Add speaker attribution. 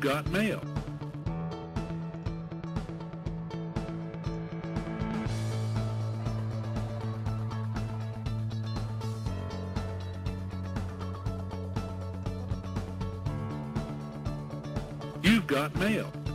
Speaker 1: You've got mail. You've got mail.